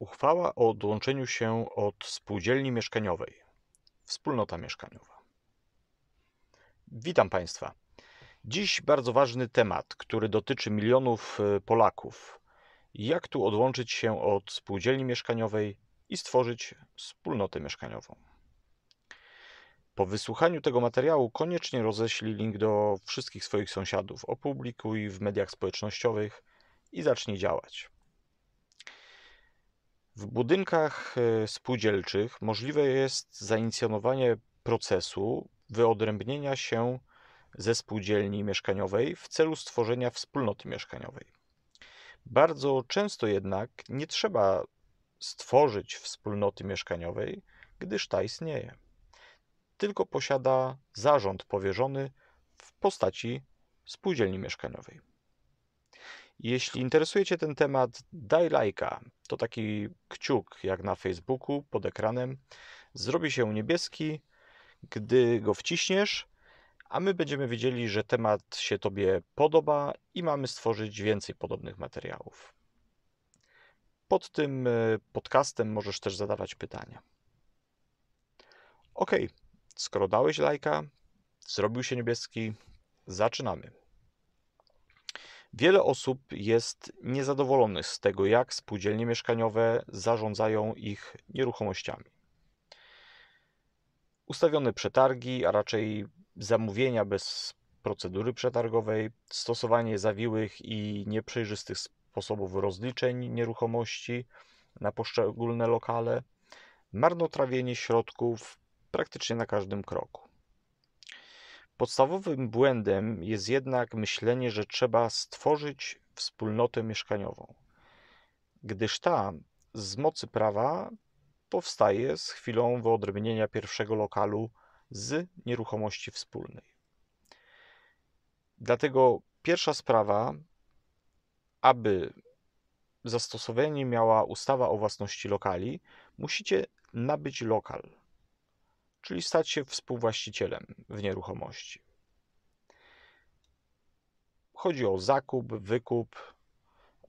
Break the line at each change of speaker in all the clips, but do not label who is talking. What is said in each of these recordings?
Uchwała o odłączeniu się od spółdzielni mieszkaniowej. Wspólnota mieszkaniowa. Witam Państwa. Dziś bardzo ważny temat, który dotyczy milionów e, Polaków. Jak tu odłączyć się od spółdzielni mieszkaniowej i stworzyć wspólnotę mieszkaniową? Po wysłuchaniu tego materiału koniecznie roześlij link do wszystkich swoich sąsiadów, opublikuj w mediach społecznościowych i zacznij działać. W budynkach e, spółdzielczych możliwe jest zainicjonowanie procesu wyodrębnienia się ze spółdzielni mieszkaniowej w celu stworzenia wspólnoty mieszkaniowej. Bardzo często jednak nie trzeba stworzyć wspólnoty mieszkaniowej, gdyż ta istnieje. Tylko posiada zarząd powierzony w postaci spółdzielni mieszkaniowej. Jeśli interesuje Cię ten temat, daj lajka. To taki kciuk jak na Facebooku pod ekranem. Zrobi się niebieski, gdy go wciśniesz, a my będziemy wiedzieli, że temat się Tobie podoba i mamy stworzyć więcej podobnych materiałów. Pod tym e, podcastem możesz też zadawać pytania. Ok, skoro dałeś lajka, zrobił się niebieski, zaczynamy. Wiele osób jest niezadowolonych z tego, jak spółdzielnie mieszkaniowe zarządzają ich nieruchomościami. Ustawione przetargi, a raczej zamówienia bez procedury przetargowej, stosowanie zawiłych i nieprzejrzystych sposobów rozliczeń nieruchomości na poszczególne lokale, marnotrawienie środków praktycznie na każdym kroku. Podstawowym błędem jest jednak myślenie, że trzeba stworzyć wspólnotę mieszkaniową, gdyż ta z mocy prawa powstaje z chwilą wyodrębnienia pierwszego lokalu z nieruchomości wspólnej. Dlatego pierwsza sprawa, aby zastosowanie miała ustawa o własności lokali, musicie nabyć lokal czyli stać się współwłaścicielem w nieruchomości. Chodzi o zakup, wykup,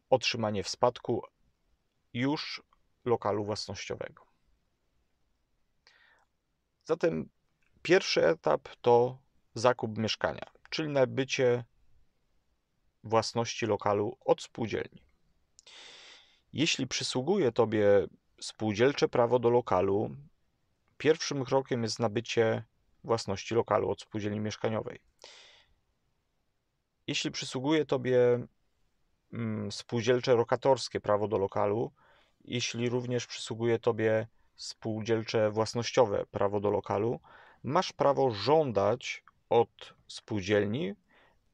otrzymanie w spadku już lokalu własnościowego. Zatem pierwszy etap to zakup mieszkania, czyli nabycie własności lokalu od spółdzielni. Jeśli przysługuje Tobie spółdzielcze prawo do lokalu, Pierwszym krokiem jest nabycie własności lokalu od spółdzielni mieszkaniowej. Jeśli przysługuje Tobie mm, spółdzielcze lokatorskie prawo do lokalu, jeśli również przysługuje Tobie spółdzielcze własnościowe prawo do lokalu, masz prawo żądać od spółdzielni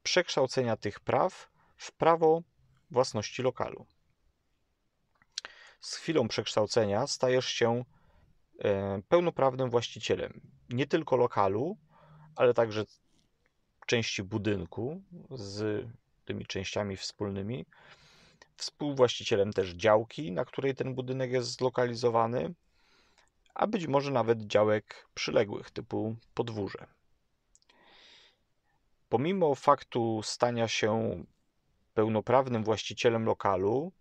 przekształcenia tych praw w prawo własności lokalu. Z chwilą przekształcenia stajesz się pełnoprawnym właścicielem nie tylko lokalu, ale także części budynku z tymi częściami wspólnymi, współwłaścicielem też działki, na której ten budynek jest zlokalizowany, a być może nawet działek przyległych typu podwórze. Pomimo faktu stania się pełnoprawnym właścicielem lokalu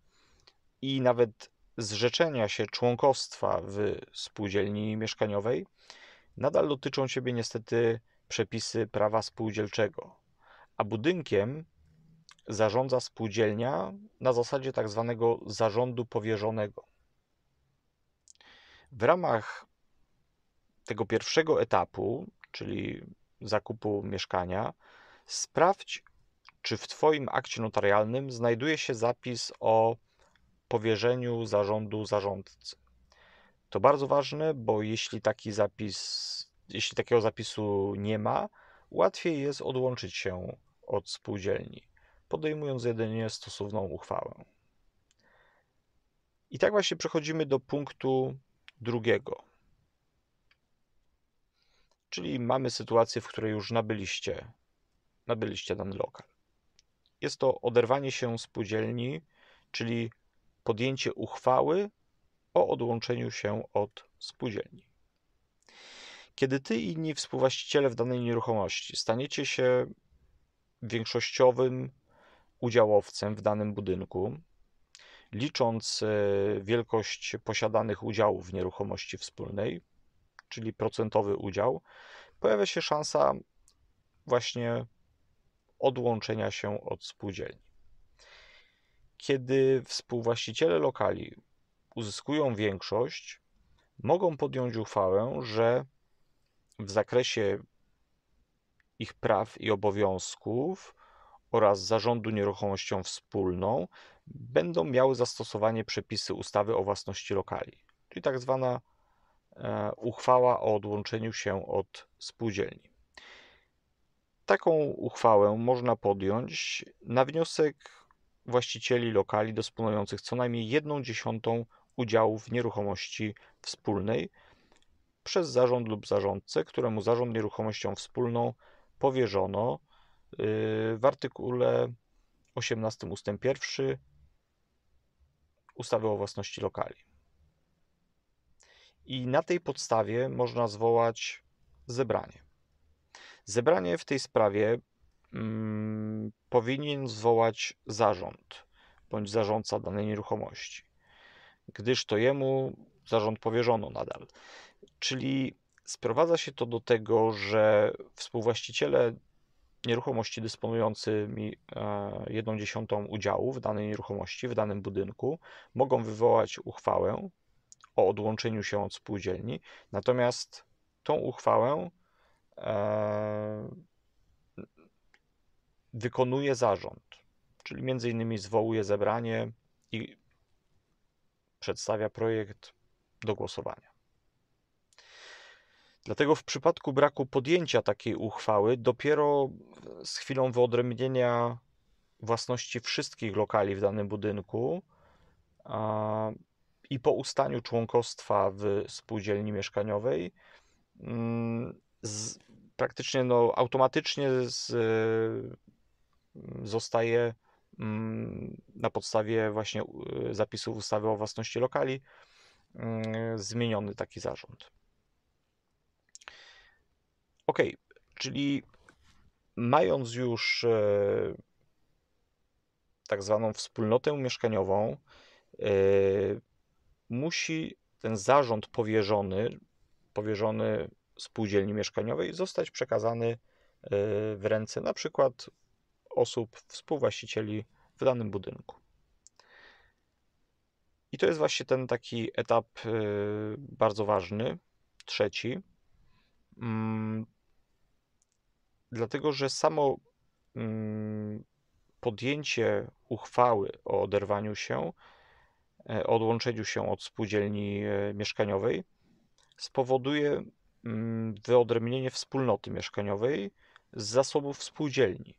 i nawet zrzeczenia się członkostwa w spółdzielni mieszkaniowej, nadal dotyczą Ciebie niestety przepisy prawa spółdzielczego, a budynkiem zarządza spółdzielnia na zasadzie tak zwanego zarządu powierzonego. W ramach tego pierwszego etapu, czyli zakupu mieszkania, sprawdź, czy w Twoim akcie notarialnym znajduje się zapis o powierzeniu zarządu zarządcy. To bardzo ważne, bo jeśli taki zapis, jeśli takiego zapisu nie ma, łatwiej jest odłączyć się od spółdzielni, podejmując jedynie stosowną uchwałę. I tak właśnie przechodzimy do punktu drugiego. Czyli mamy sytuację, w której już nabyliście, nabyliście dany lokal. Jest to oderwanie się spółdzielni, czyli podjęcie uchwały o odłączeniu się od spółdzielni. Kiedy ty i inni współwłaściciele w danej nieruchomości staniecie się większościowym udziałowcem w danym budynku, licząc e, wielkość posiadanych udziałów w nieruchomości wspólnej, czyli procentowy udział, pojawia się szansa właśnie odłączenia się od spółdzielni. Kiedy współwłaściciele lokali uzyskują większość, mogą podjąć uchwałę, że w zakresie ich praw i obowiązków oraz zarządu nieruchomością wspólną będą miały zastosowanie przepisy ustawy o własności lokali, czyli tak zwana e, uchwała o odłączeniu się od spółdzielni. Taką uchwałę można podjąć na wniosek właścicieli lokali dysponujących co najmniej jedną dziesiątą udziałów nieruchomości wspólnej przez zarząd lub zarządcę, któremu zarząd nieruchomością wspólną powierzono y, w artykule 18 ust. 1 ustawy o własności lokali. I na tej podstawie można zwołać zebranie. Zebranie w tej sprawie mm, powinien zwołać zarząd bądź zarządca danej nieruchomości, gdyż to jemu zarząd powierzono nadal. Czyli sprowadza się to do tego, że współwłaściciele nieruchomości dysponującymi e, jedną dziesiątą udziału w danej nieruchomości, w danym budynku, mogą wywołać uchwałę o odłączeniu się od spółdzielni, natomiast tą uchwałę e, wykonuje zarząd, czyli między innymi zwołuje zebranie i przedstawia projekt do głosowania. Dlatego w przypadku braku podjęcia takiej uchwały, dopiero z chwilą wyodrębnienia własności wszystkich lokali w danym budynku a, i po ustaniu członkostwa w spółdzielni mieszkaniowej, mm, z, praktycznie no, automatycznie z, zostaje mm, na podstawie właśnie zapisów ustawy o własności lokali mm, zmieniony taki zarząd. Ok, czyli mając już e, tak zwaną wspólnotę mieszkaniową, e, musi ten zarząd powierzony, powierzony spółdzielni mieszkaniowej zostać przekazany e, w ręce na przykład osób, współwłaścicieli w danym budynku. I to jest właśnie ten taki etap bardzo ważny, trzeci. Mm, dlatego że samo mm, podjęcie uchwały o oderwaniu się, e, o odłączeniu się od spółdzielni e, mieszkaniowej spowoduje mm, wyodrębnienie wspólnoty mieszkaniowej z zasobów spółdzielni,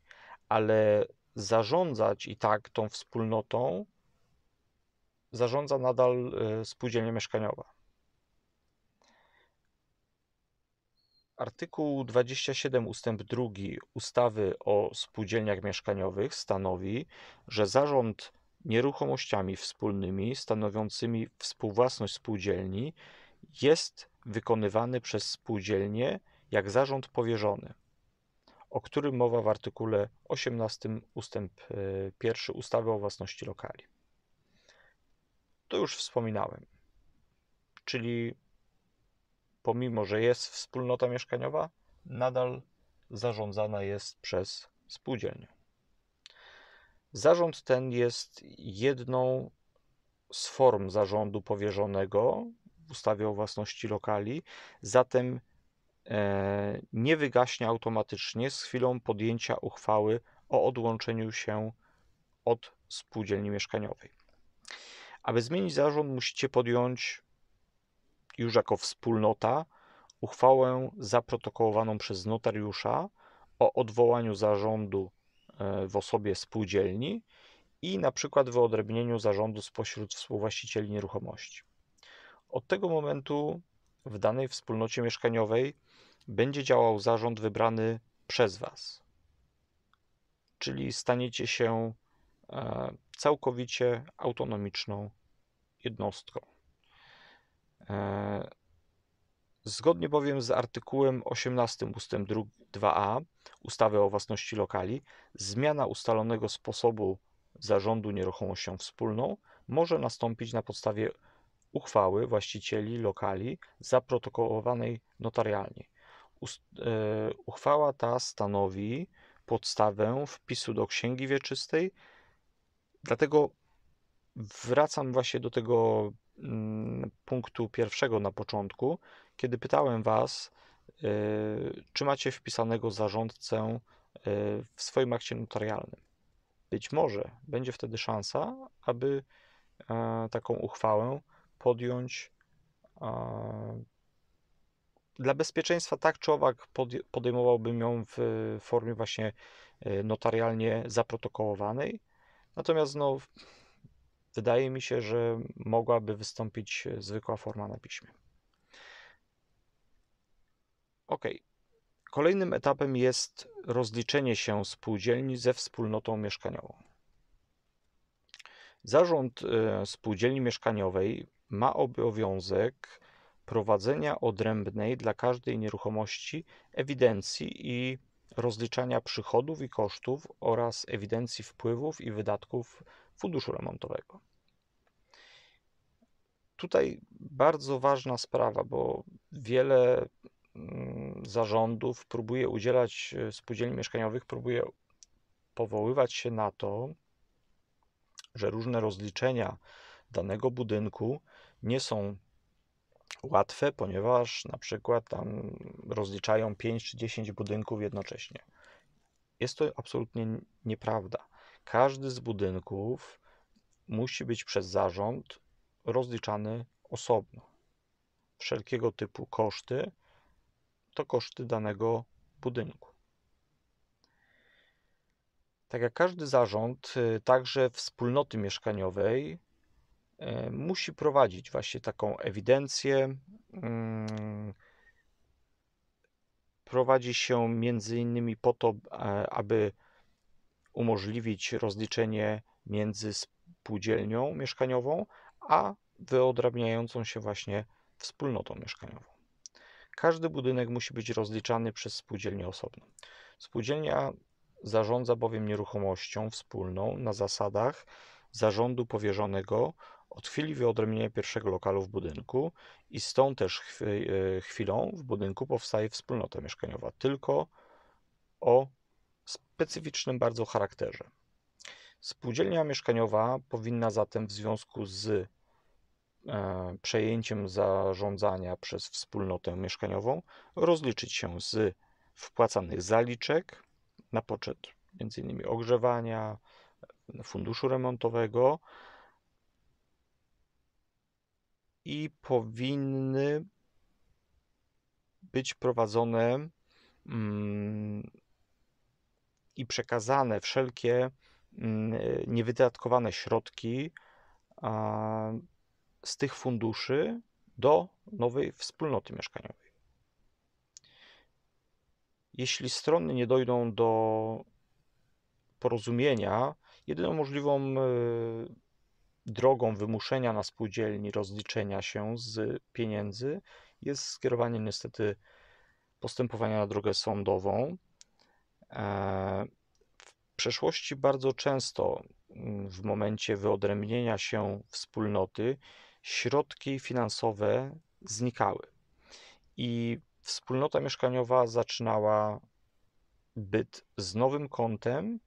ale zarządzać i tak tą wspólnotą zarządza nadal e, spółdzielnia mieszkaniowa. Artykuł 27 ustęp 2 ustawy o spółdzielniach mieszkaniowych stanowi, że zarząd nieruchomościami wspólnymi stanowiącymi współwłasność spółdzielni jest wykonywany przez spółdzielnię jak zarząd powierzony, o którym mowa w artykule 18 ustęp 1 e, ustawy o własności lokali. To już wspominałem. Czyli pomimo że jest wspólnota mieszkaniowa, nadal zarządzana jest przez spółdzielnię. Zarząd ten jest jedną z form zarządu powierzonego w ustawie o własności lokali, zatem nie wygaśnie automatycznie z chwilą podjęcia uchwały o odłączeniu się od spółdzielni mieszkaniowej. Aby zmienić zarząd, musicie podjąć już jako wspólnota uchwałę zaprotokołowaną przez notariusza o odwołaniu zarządu e, w osobie spółdzielni i na przykład wyodrębnieniu zarządu spośród współwłaścicieli nieruchomości. Od tego momentu w danej wspólnocie mieszkaniowej będzie działał zarząd wybrany przez Was. Czyli staniecie się e, całkowicie autonomiczną jednostką. E, zgodnie bowiem z artykułem 18 ust. 2a ustawy o własności lokali, zmiana ustalonego sposobu zarządu nieruchomością wspólną może nastąpić na podstawie uchwały właścicieli lokali zaprotokołowanej notarialnie. E, uchwała ta stanowi podstawę wpisu do księgi wieczystej, dlatego wracam właśnie do tego mm, punktu pierwszego na początku, kiedy pytałem Was, e, czy macie wpisanego zarządcę e, w swoim akcie notarialnym. Być może będzie wtedy szansa, aby taką uchwałę podjąć dla bezpieczeństwa tak czy owak podejmowałbym ją w formie właśnie e, notarialnie zaprotokołowanej. Natomiast no, wydaje mi się, że mogłaby wystąpić zwykła forma na piśmie. Ok. Kolejnym etapem jest rozliczenie się spółdzielni ze wspólnotą mieszkaniową. Zarząd e, spółdzielni mieszkaniowej ma obowiązek prowadzenia odrębnej dla każdej nieruchomości ewidencji i rozliczania przychodów i kosztów oraz ewidencji wpływów i wydatków funduszu remontowego. Tutaj bardzo ważna sprawa, bo wiele mm, zarządów próbuje udzielać e, spółdzielni mieszkaniowych, próbuje powoływać się na to, że różne rozliczenia danego budynku nie są łatwe, ponieważ na przykład tam rozliczają 5 czy 10 budynków jednocześnie. Jest to absolutnie nieprawda. Każdy z budynków musi być przez zarząd rozliczany osobno. Wszelkiego typu koszty to koszty danego budynku. Tak jak każdy zarząd, y, także wspólnoty mieszkaniowej musi prowadzić właśnie taką ewidencję. Mm, prowadzi się między innymi po to, aby umożliwić rozliczenie między spółdzielnią mieszkaniową a wyodrabniającą się właśnie wspólnotą mieszkaniową. Każdy budynek musi być rozliczany przez spółdzielnię osobno. Spółdzielnia zarządza bowiem nieruchomością wspólną na zasadach zarządu powierzonego od chwili wyodrębnienia pierwszego lokalu w budynku i z tą też e, chwilą w budynku powstaje wspólnota mieszkaniowa, tylko o specyficznym bardzo charakterze. Spółdzielnia mieszkaniowa powinna zatem w związku z e, przejęciem zarządzania przez wspólnotę mieszkaniową rozliczyć się z wpłacanych zaliczek na poczet m.in. ogrzewania, funduszu remontowego, i powinny być prowadzone mm, i przekazane wszelkie mm, niewydatkowane środki z tych funduszy do nowej wspólnoty mieszkaniowej. Jeśli strony nie dojdą do porozumienia, jedyną możliwą e, drogą wymuszenia na spółdzielni rozliczenia się z pieniędzy jest skierowanie niestety postępowania na drogę sądową. E, w przeszłości bardzo często mm, w momencie wyodrębnienia się wspólnoty środki finansowe znikały i wspólnota mieszkaniowa zaczynała byt z nowym kontem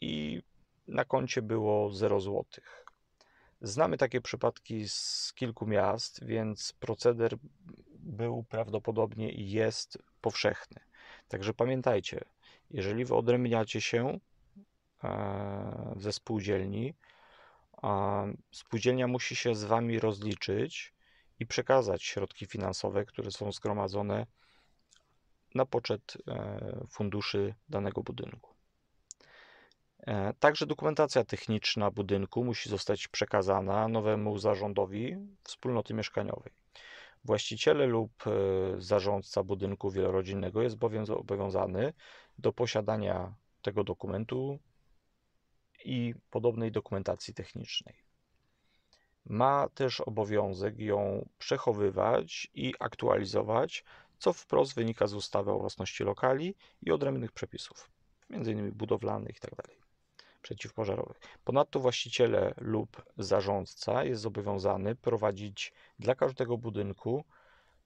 i na koncie było 0 złotych. Znamy takie przypadki z kilku miast, więc proceder był prawdopodobnie i jest powszechny. Także pamiętajcie, jeżeli wy odrębniacie się e, ze spółdzielni, spółdzielnia musi się z wami rozliczyć i przekazać środki finansowe, które są zgromadzone na poczet e, funduszy danego budynku. E, także dokumentacja techniczna budynku musi zostać przekazana nowemu zarządowi wspólnoty mieszkaniowej. Właściciele lub e, zarządca budynku wielorodzinnego jest bowiem obowiązany do posiadania tego dokumentu i podobnej dokumentacji technicznej. Ma też obowiązek ją przechowywać i aktualizować, co wprost wynika z ustawy o własności lokali i odrębnych przepisów, m.in. budowlanych itd. Tak przeciwpożarowych. Ponadto właściciele lub zarządca jest zobowiązany prowadzić dla każdego budynku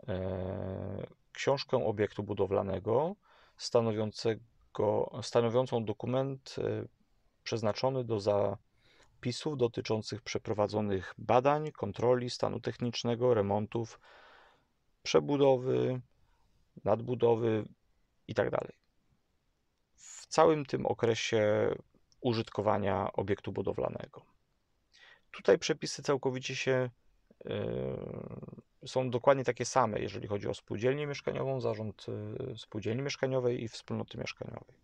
e, książkę obiektu budowlanego stanowiącą dokument e, przeznaczony do zapisów dotyczących przeprowadzonych badań, kontroli stanu technicznego, remontów, przebudowy, nadbudowy itd. W całym tym okresie użytkowania obiektu budowlanego. Tutaj przepisy całkowicie się yy, są dokładnie takie same, jeżeli chodzi o spółdzielnię mieszkaniową, zarząd yy, spółdzielni mieszkaniowej i wspólnoty mieszkaniowej.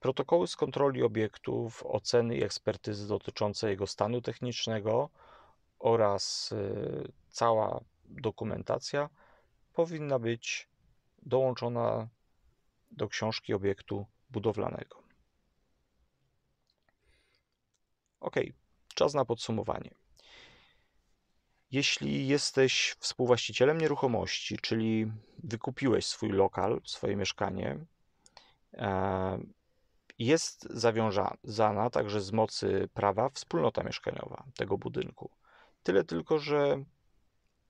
Protokoły z kontroli obiektów, oceny i ekspertyzy dotyczące jego stanu technicznego oraz yy, cała dokumentacja powinna być dołączona do książki obiektu budowlanego. Ok, czas na podsumowanie. Jeśli jesteś współwłaścicielem nieruchomości, czyli wykupiłeś swój lokal, swoje mieszkanie, e, jest zawiązana także z mocy prawa wspólnota mieszkaniowa tego budynku. Tyle tylko, że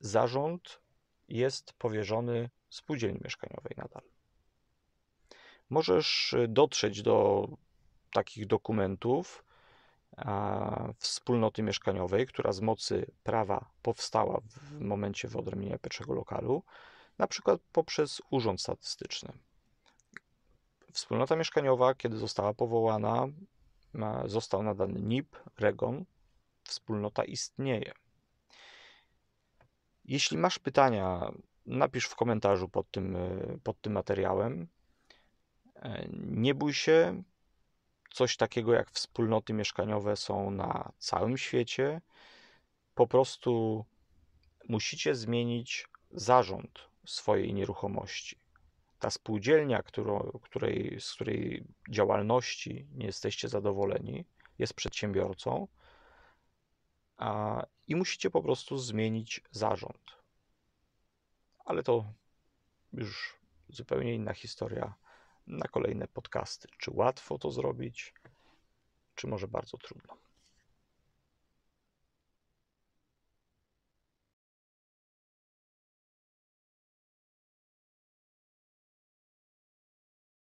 zarząd jest powierzony spółdzielni mieszkaniowej nadal. Możesz dotrzeć do takich dokumentów wspólnoty mieszkaniowej, która z mocy prawa powstała w momencie wyodrębnienia pierwszego lokalu, na przykład poprzez Urząd Statystyczny. Wspólnota mieszkaniowa, kiedy została powołana, został nadany NIP, REGON, wspólnota istnieje. Jeśli masz pytania, napisz w komentarzu pod tym, pod tym materiałem. Nie bój się, coś takiego jak wspólnoty mieszkaniowe są na całym świecie. Po prostu musicie zmienić zarząd swojej nieruchomości. Ta spółdzielnia, którą, której, z której działalności nie jesteście zadowoleni, jest przedsiębiorcą a, i musicie po prostu zmienić zarząd. Ale to już zupełnie inna historia na kolejne podcasty. Czy łatwo to zrobić, czy może bardzo trudno?